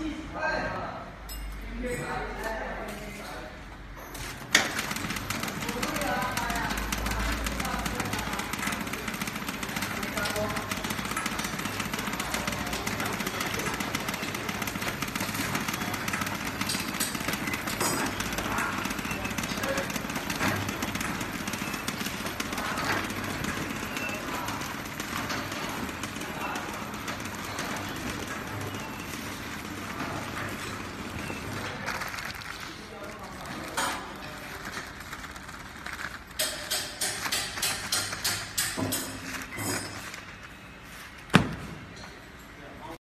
Right.